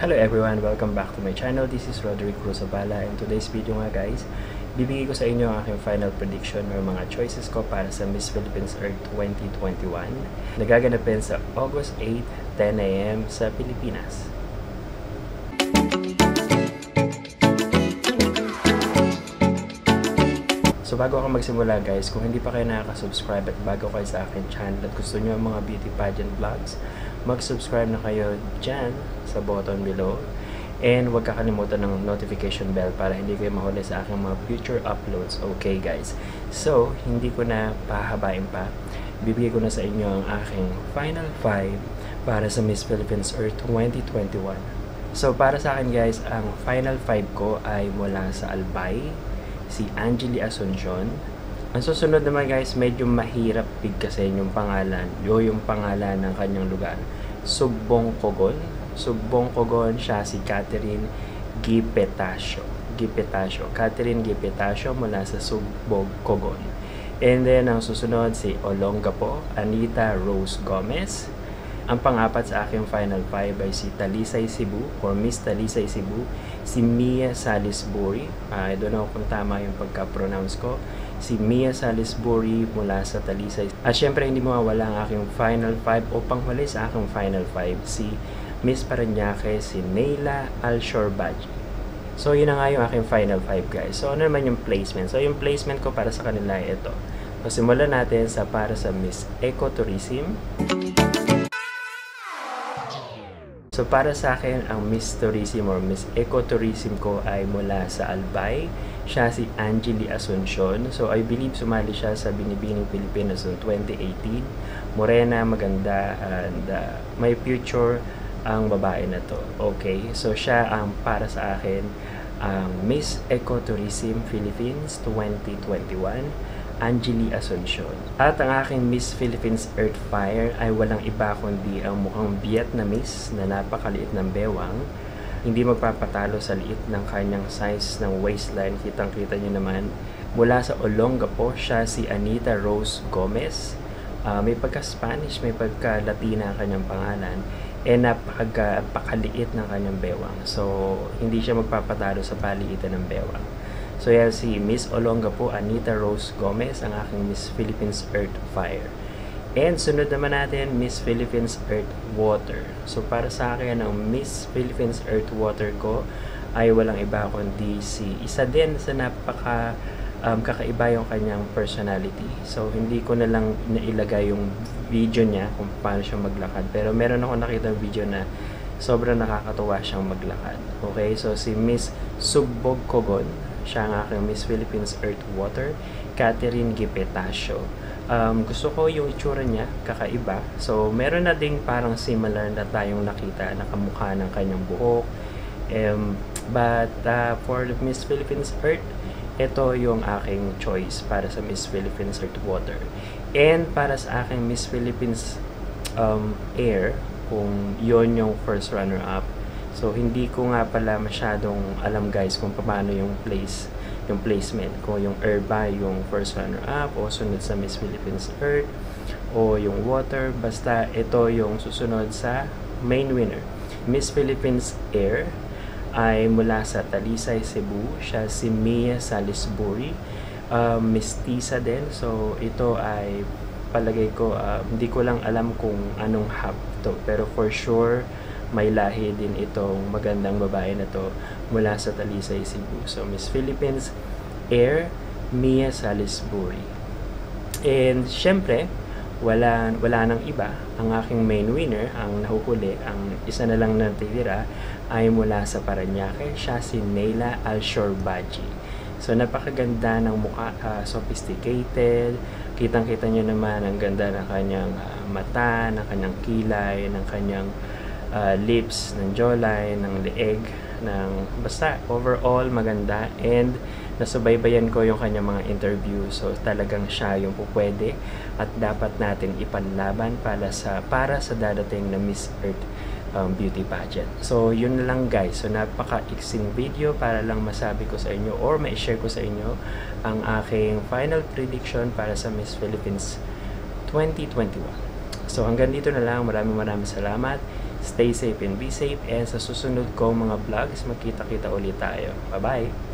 Hello everyone! Welcome back to my channel. This is Roderick Cruzabala and today's video nga guys, bibigay ko sa inyo ang aking final prediction or mga choices ko para sa Miss Philippines Earth 2021 nagaganapin sa August 8, 10am sa Pilipinas. So bago ako magsimula guys, kung hindi pa kayo nakaka-subscribe at bago kayo sa akin channel at gusto nyo ang mga beauty pageant vlogs, mag-subscribe na kayo dyan sa button below. And huwag kakalimutan ng notification bell para hindi kayo mahuli sa aking mga future uploads. Okay guys. So, hindi ko na pahabain pa. Bibigay ko na sa inyo ang aking final 5 para sa Miss Philippines Earth 2021. So, para sa akin guys, ang final 5 ko ay mula sa Albay, si Angeli Asuncion. Ang susunod naman guys, medyo mahirap bigkasin yung pangalan, o yung pangalan ng kanyang lugar. Subbong Kogon. Subbong Kogon, siya si Catherine Gipetasio. Gipetasio. Catherine Gipetasio mula sa Subbong Kogon. And then, ang susunod si Olongapo, Anita Rose Gomez. Ang pangapat sa aking final five ay si Talisay Cebu or Miss Talisay Cebu, si Mia Salisbury. Uh, I don't know kung tama yung pagka-pronounce ko. Si Mia Salisbury mula sa Talisay. At syempre hindi mawawala ang aking final five o panghuli sa aking final five si Miss Paranaque, si Neila Alshorbaji. So yun na nga yung aking final five guys. So ano naman yung placement? So yung placement ko para sa kanila ay ito. So simulan natin sa para sa Miss Ecotourism. So para sa akin, ang Miss Tourism or Miss Ecotourism ko ay mula sa Albay. Siya si Angeli Asuncion. So I believe sumali siya sa Binibining Pilipinas noong 2018. Morena, maganda, and uh, may future ang babae na to. Okay, so siya ang para sa akin ang Miss Ecotourism Philippines 2021. Angeli Asuncion. At ang aking Miss Philippines Earth Fire ay walang iba kundi ang mukhang Vietnamese na napakaliit ng bewang. Hindi magpapatalo sa liit ng kanyang size ng waistline. Kitang-kita niyo naman. Mula sa Olongapo, siya si Anita Rose Gomez. Uh, may pagka-Spanish, may pagka-Latina ang kanyang pangalan. E napakaliit ng kanyang bewang. So, hindi siya magpapatalo sa paliitan ng bewang. So yan si Miss Olonga po, Anita Rose Gomez, ang aking Miss Philippines Earth Fire. And sunod naman natin, Miss Philippines Earth Water. So para sa akin, ang Miss Philippines Earth Water ko ay walang iba kundi si isa din sa napaka um, kakaiba yung kanyang personality. So hindi ko na lang nailagay yung video niya kung paano siya maglakad. Pero meron ako nakita video na sobrang nakakatuwa siyang maglakad. Okay, so si Miss Subbog Kogon, siya ang aking Miss Philippines Earth Water, Catherine Gipetasio. Um, gusto ko yung itsura niya, kakaiba. So, meron na ding parang similar na tayong nakita na kamukha ng kanyang buhok. Um, but uh, for Miss Philippines Earth, ito yung aking choice para sa Miss Philippines Earth Water. And para sa aking Miss Philippines um, Air, kung yon yung first runner-up, So, hindi ko nga pala masyadong alam guys kung paano yung place, yung placement. Kung yung air yung first runner-up o sunod sa Miss Philippines Earth o yung water. Basta ito yung susunod sa main winner. Miss Philippines Air ay mula sa Talisay, Cebu. Siya si Mia Salisbury. Uh, Tisa din. So, ito ay palagay ko, uh, hindi ko lang alam kung anong hub to. Pero for sure, may lahi din itong magandang babae na to mula sa Talisay, Cebu. So, Miss Philippines Air, Mia Salisbury. And, syempre, wala, wala nang iba. Ang aking main winner, ang nahuhuli, ang isa na lang natitira, ay mula sa Paranaque. Siya si Neila Alshorbaji. So, napakaganda ng mukha, uh, sophisticated. Kitang-kita nyo naman ang ganda ng kanyang uh, mata, ng kanyang kilay, ng kanyang uh, lips, ng jawline, ng leeg, ng basta overall maganda and nasubaybayan ko yung kanyang mga interview so talagang siya yung pupwede at dapat nating ipanlaban para sa para sa dadating na Miss Earth um, beauty pageant. So, yun lang guys. So, napaka-iksing video para lang masabi ko sa inyo or ma-share ko sa inyo ang aking final prediction para sa Miss Philippines 2021. So, hanggang dito na lang. Maraming maraming salamat. Stay safe and be safe. And sa susunod ko mga vlogs, magkita-kita ulit tayo. Bye-bye!